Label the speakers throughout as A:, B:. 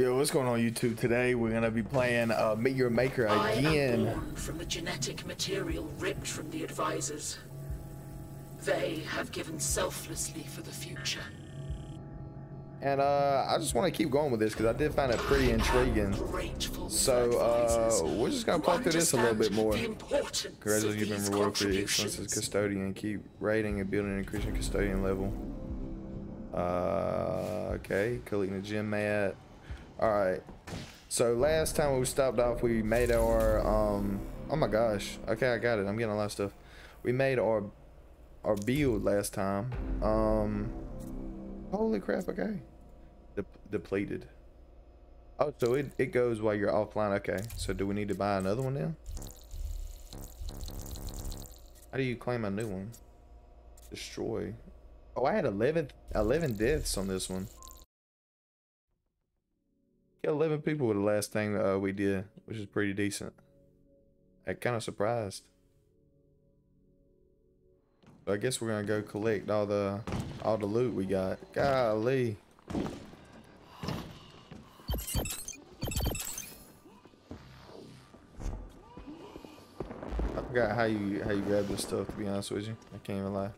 A: Yo, what's going on YouTube today? We're gonna be playing uh, Meet Your Maker again.
B: I am born from the genetic material ripped from the advisors. They have given selflessly for the future.
A: And uh, I just want to keep going with this because I did find it pretty intriguing. So, uh, we're just gonna play through this a little bit more.
B: The of
A: you've been rewarded for your excellence as custodian. Keep rating and building and increasing custodian level. Uh, okay, collecting the GenMat. All right. So last time we stopped off, we made our um. Oh my gosh. Okay, I got it. I'm getting a lot of stuff. We made our our build last time. Um. Holy crap. Okay. De depleted. Oh, so it, it goes while you're offline. Okay. So do we need to buy another one now? How do you claim a new one? Destroy. Oh, I had 11, 11 deaths on this one. Killed 11 people with the last thing uh, we did, which is pretty decent. I'm kind of surprised. So I guess we're gonna go collect all the all the loot we got. Golly. I forgot how you how you grab this stuff to be honest with you. I can't even lie.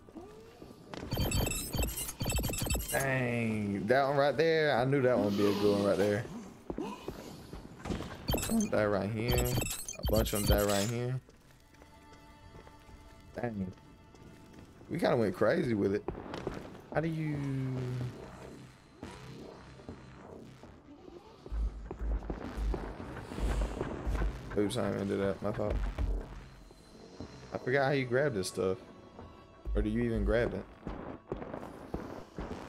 A: Dang, that one right there. I knew that one would be a good one right there. Some die right here. A bunch of them die right here. Dang. We kind of went crazy with it. How do you... Oops, I ended up. My fault. I forgot how you grab this stuff. Or do you even grab it?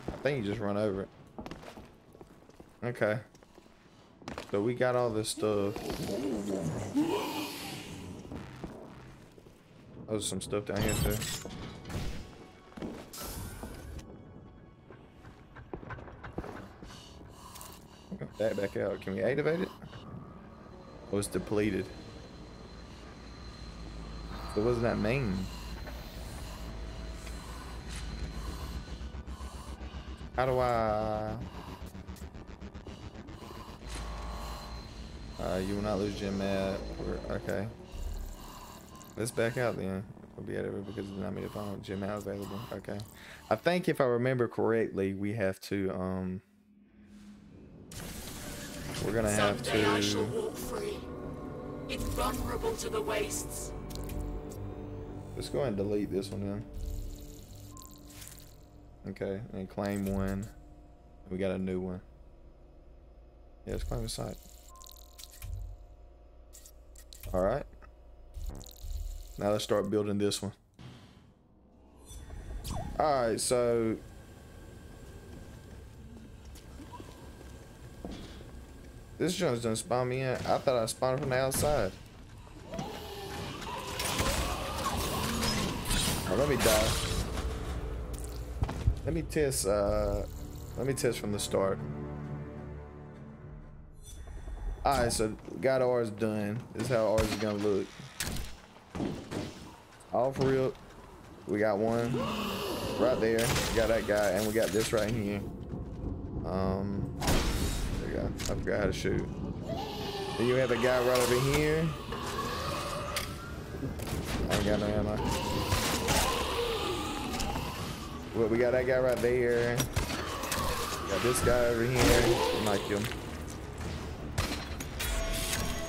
A: I think you just run over it. Okay. So we got all this stuff. Oh, some stuff down here too. That back out. Can we activate it? Oh, it's depleted. So what does that mean? How do I... Uh, you will not lose GenMat. Or, okay. Let's back out then. We'll be at it because it's not me to find GenMat available. Okay. I think if I remember correctly, we have to, um... We're gonna have
B: Someday I shall
A: to...
B: walk free, invulnerable to the wastes.
A: Let's go ahead and delete this one then. Okay, and claim one. We got a new one. Yeah, let's claim a site. Alright. Now let's start building this one. Alright, so This joint's done spawn me in. I thought I spawned from the outside. Oh, let me die. Let me test, uh, let me test from the start. Alright, so got ours done. This is how ours is gonna look. All for real. We got one right there. We got that guy, and we got this right here. Um, there you go. I forgot how to shoot. Then you have the guy right over here. I ain't got no ammo. Well, we got that guy right there. Got this guy over here. We kill him.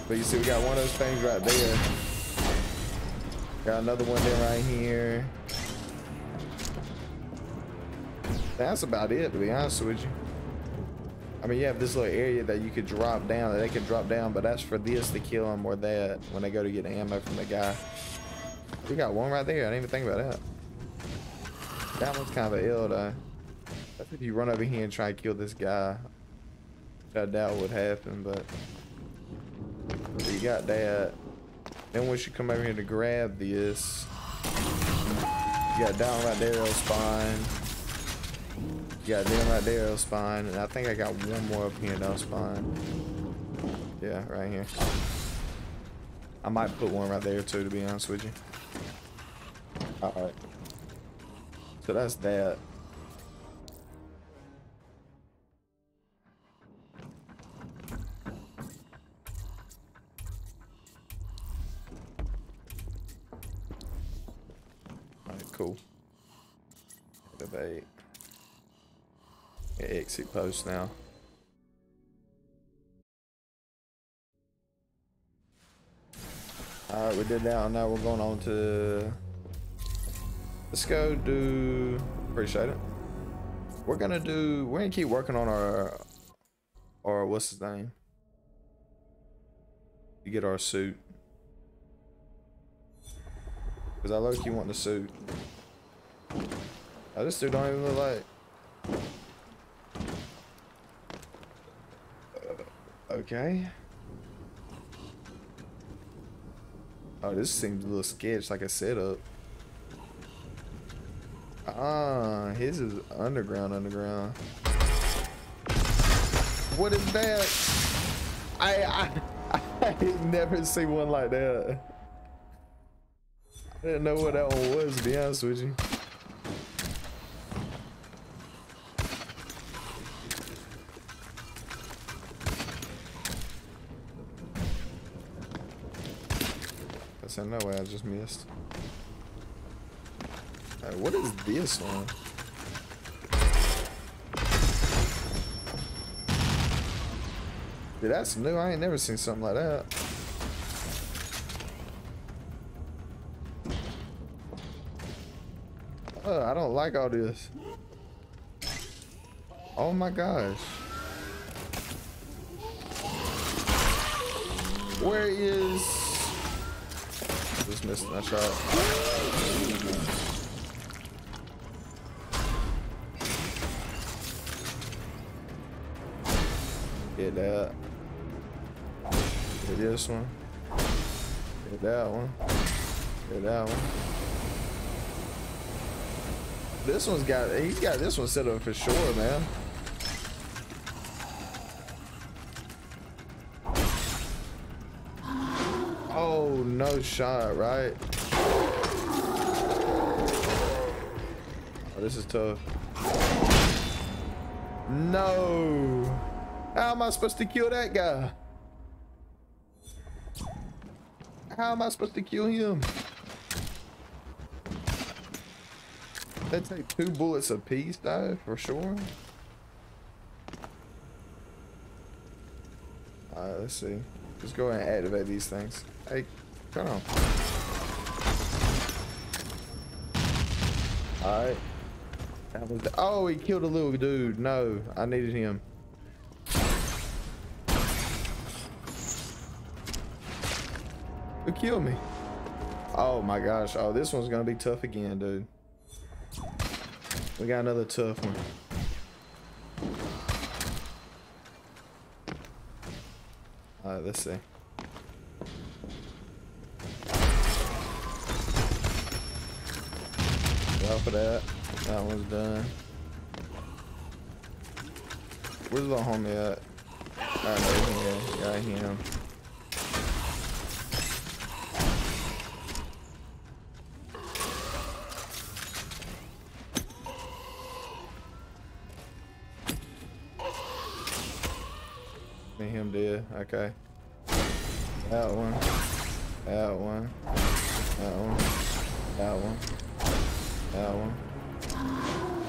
A: But you see, we got one of those things right there. Got another one there right here. That's about it, to be honest with you. I mean, you have this little area that you could drop down, that they can drop down, but that's for this to kill them or that when they go to get ammo from the guy. We got one right there. I didn't even think about that. That one's kind of ill though. That's if you run over here and try to kill this guy. I doubt would happen, but got that. Then once you come over here to grab this, you got down right there, spawn. You got them right there, spawn. And I think I got one more up here that'll spawn. Yeah, right here. I might put one right there too, to be honest with you. Alright. So that's that. Cool. Activate. exit post now. Alright, we did that. Now we're going on to... Let's go do... Appreciate it. We're gonna do... We're gonna keep working on our... Or what's his name? You get our suit. Because I low-key want the suit. This dude don't even look like... Uh, okay. Oh, this seems a little sketch, like a setup. Ah, his is underground, underground. What is that? I I I never see one like that. I didn't know what that one was, to be honest with you. so no way I just missed. Right, what is this one? Dude, that's new. I ain't never seen something like that. Oh, I don't like all this. Oh my gosh. Where is just missed that shot. Get that. Get this one. Get that one. Get that one. This one's got, he's got this one set up for sure, man. Oh, no shot, right? Oh, this is tough. No! How am I supposed to kill that guy? How am I supposed to kill him? They take two bullets apiece, piece though, for sure. Alright, let's see. Let's go ahead and activate these things. Hey, Turn on. Alright. Oh, he killed a little dude. No, I needed him. Who killed me? Oh my gosh. Oh, this one's gonna be tough again, dude. We got another tough one. Alright, let's see. for that. That one's done. Where's the homie at? I know. Got him. Dead. Okay. That one. That one. That one. That one. That one.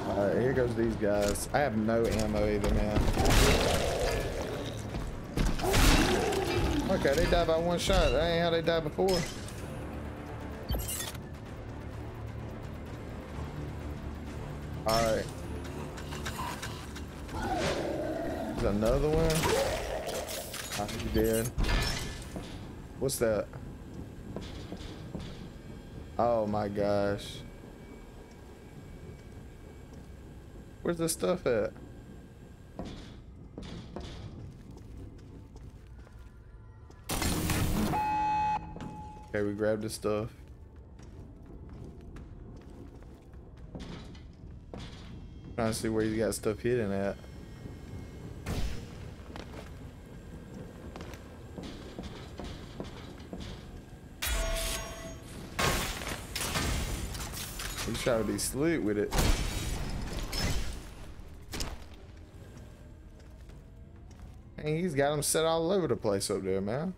A: Alright, here goes these guys. I have no ammo either, man. Okay, they died by one shot. That ain't how they died before. Alright. There's another one. Dead. What's that? Oh my gosh. Where's the stuff at? Okay, we grabbed the stuff. Trying to see where you got stuff hidden at. be slick with it. And he's got them set all over the place up there, man.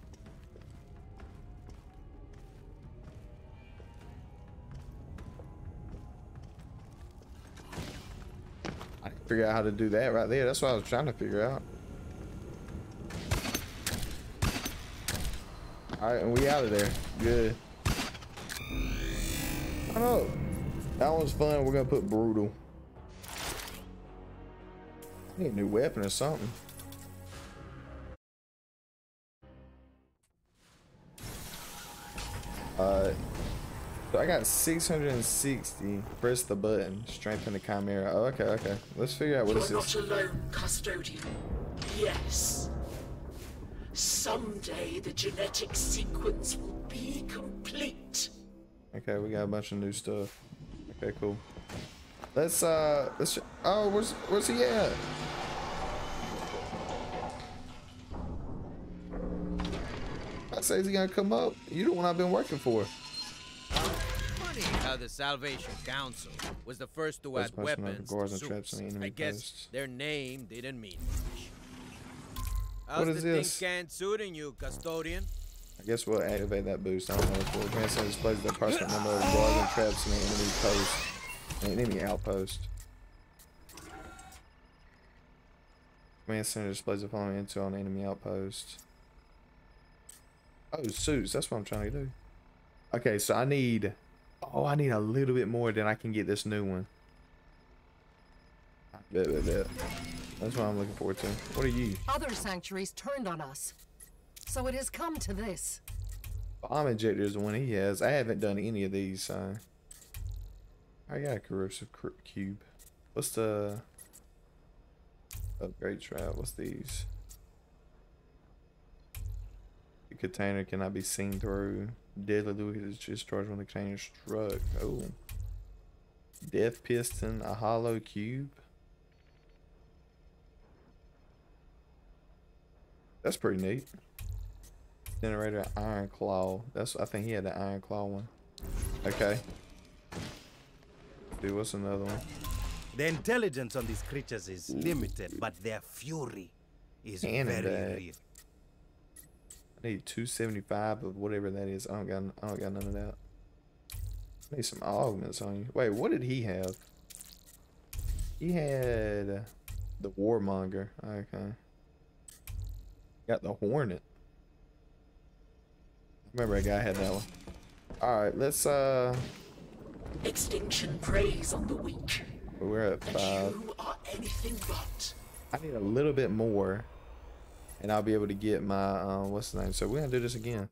A: I can figure out how to do that right there. That's what I was trying to figure out. All right, and we out of there. Good. I don't know. That one's fun. We're gonna put brutal. I need a new weapon or something. Uh, so I got 660. Press the button. Strengthen the chimera. Oh, okay, okay. Let's figure out what
B: You're
A: this
B: not
A: is.
B: alone, custodian. Yes. Someday the genetic sequence will be complete.
A: Okay, we got a bunch of new stuff. Okay, cool. Let's uh, let's. Oh, where's where's he at? I say, he's gonna come up? You the one I've been working for.
C: Funny how the Salvation Council was the first to
A: First
C: add weapons
A: guards
C: to
A: and traps
C: suits.
A: on the
C: I guess
A: posts.
C: their name didn't mean much. How's
A: is
C: the
A: this?
C: tin can suiting you, custodian?
A: I guess we'll activate that boost. I don't know what for. Grandson displays the approximate number of and traps in the enemy post, an enemy outpost. Command center displays the following intel on enemy outpost. Oh, suits. That's what I'm trying to do. Okay, so I need. Oh, I need a little bit more than I can get this new one. That's what I'm looking forward to. What are you?
D: Other sanctuaries turned on us. So it has come to this.
A: Bomb injector is the one he has. I haven't done any of these, so. I got a corrosive cube. What's the upgrade trap? What's these? The container cannot be seen through. Deadly liquid is discharged when the container struck. Oh. Death piston, a hollow cube. That's pretty neat. Generator Iron Claw. That's I think he had the Iron Claw one. Okay. Dude, what's another one?
E: The intelligence on these creatures is limited, but their fury is
A: Cannon
E: very
A: bag.
E: real.
A: I need 275 of whatever that is. I don't got I don't got none of that. I need some augments on you. Wait, what did he have? He had the Warmonger. Okay. Got the Hornet. Remember a guy had that one. Alright, let's uh
B: Extinction preys on the weak.
A: we're at five.
B: you are anything but.
A: I need a little bit more, and I'll be able to get my um, what's the name? So we're gonna do this again,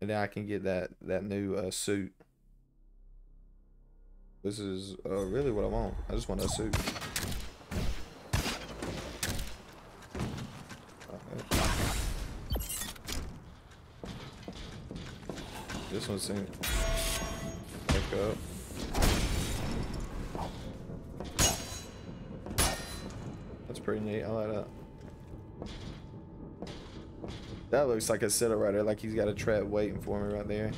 A: and then I can get that that new uh, suit. This is uh, really what I want. I just want a suit. Alright. This one seems back up. That's pretty neat. I like that. That looks like a setup right there. Like he's got a trap waiting for me right there.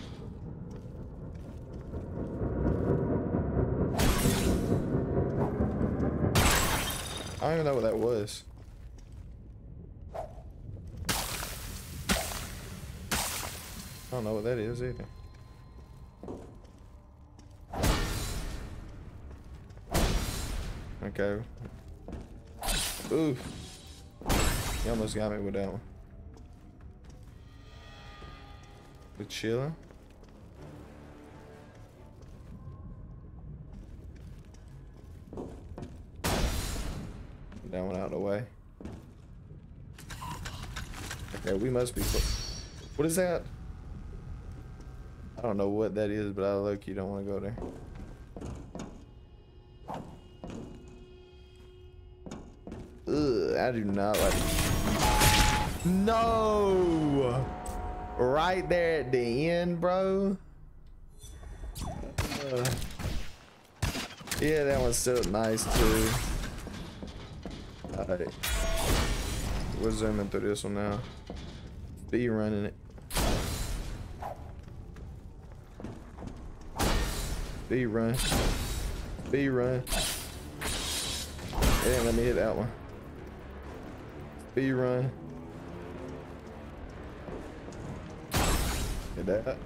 A: I don't even know what that was. Don't know what that is either. Okay. Oof. You almost got me with that one. The chiller. That one out of the way. Okay, we must be. What is that? I don't know what that is, but I look. You don't want to go there. Ugh, I do not like. No, right there at the end, bro. Uh, yeah, that one's still nice too. Alright, we're zooming through this one now. Be running it. B run. B run. It didn't let me hit that one. B run. Hit that.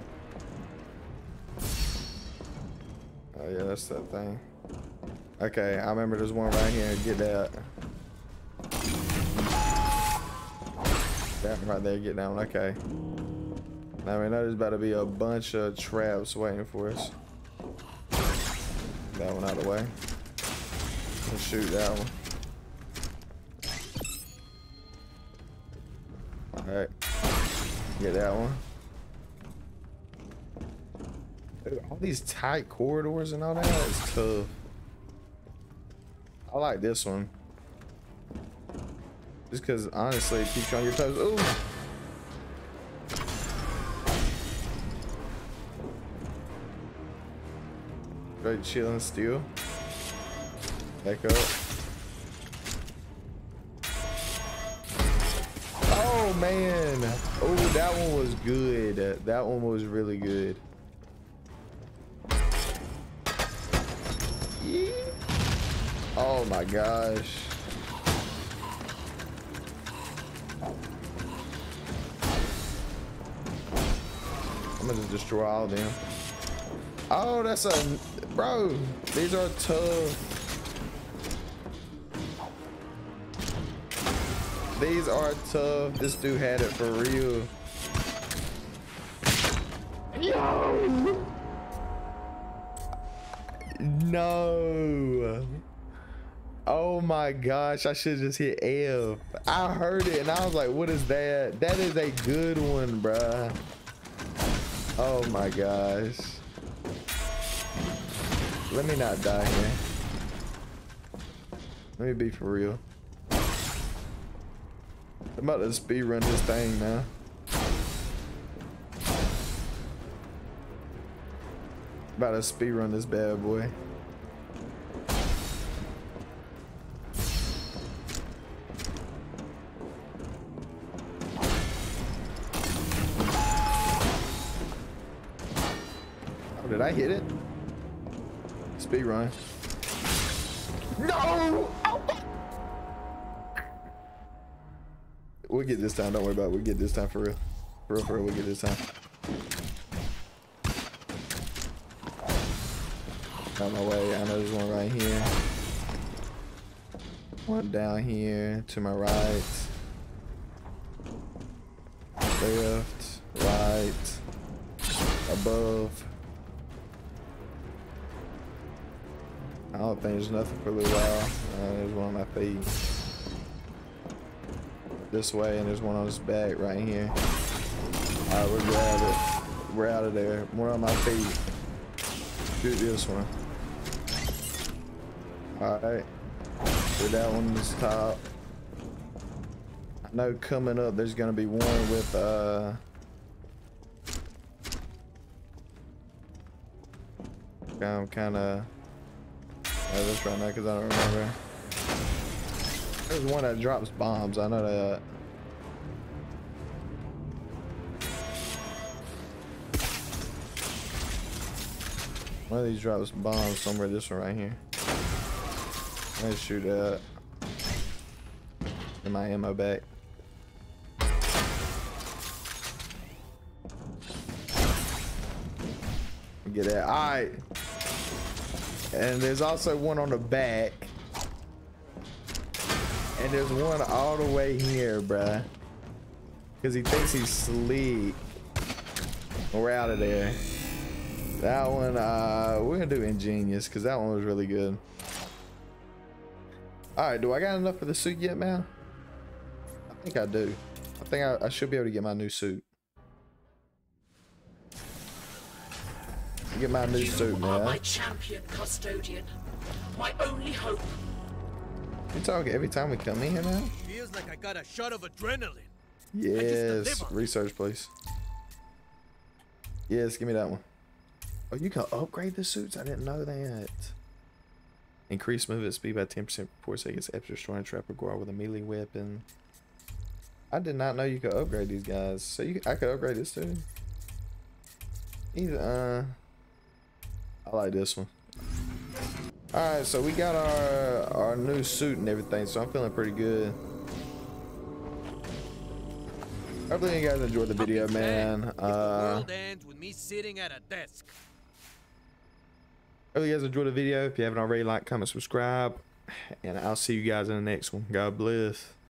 A: Oh yeah, that's that thing. Okay, I remember there's one right here. Get that. That right there. Get that one. Okay. Now we know there's about to be a bunch of traps waiting for us. That one out of the way. Let's shoot that one. Alright. Get that one. Dude, all these tight corridors and all that is tough. I like this one. Just because, honestly, it keeps you on your toes. Ooh! Straight chilling still. Back up. Oh, man. Oh, that one was good. That one was really good. Oh my gosh. I'm gonna just destroy all of them. Oh, that's a bro. These are tough. These are tough. This dude had it for real. No. No. Oh my gosh, I should just hit F. I heard it and I was like, what is that? That is a good one, bruh. Oh my gosh. Let me not die here. Let me be for real. I'm about to speed run this thing now. About to speed run this bad boy. Speed run. No! Oh, we'll get this time. Don't worry about it. We'll get this time for real. For real, for real. We'll get this time. Out my way. I know there's one right here. One down here to my right. Left, right, above. I don't think there's nothing for a little while. Uh, there's one on my feet. This way, and there's one on his back right here. Alright, we're grab it. We're out of there. More on my feet. Shoot this one. Alright. So that one is top. I know coming up there's gonna be one with uh I'm kinda This right now because I don't remember. There's one that drops bombs. I know that. One of these drops bombs somewhere. This one right here. Let's shoot that. Get my ammo back. Get that. All right. And there's also one on the back. And there's one all the way here, bruh. Because he thinks he's sleep. We're out of there. That one, uh, we're gonna do ingenious because that one was really good. All right, do I got enough for the suit yet, man? I think I do. I think I, I should be able to get my new suit. Get my new
B: you
A: suit,
B: are
A: man.
B: my champion, custodian. My only hope.
A: You talk every time we come in here, man?
C: Feels like I got a shot of adrenaline.
A: Yes. Research, please. Yes, give me that one. Oh, you can upgrade the suits? I didn't know that. Increase movement speed by 10% per 4 seconds after destroying a trap or guard with a melee weapon. I did not know you could upgrade these guys. So you, I could upgrade this too. Either, uh, I like this one. Alright, so we got our our new suit and everything, so I'm feeling pretty good. Hopefully you guys enjoyed the video, man. Uh,
C: world ends with me sitting at a desk.
A: Hope you guys enjoyed the video. If you haven't already, like, comment, subscribe. And I'll see you guys in the next one. God bless.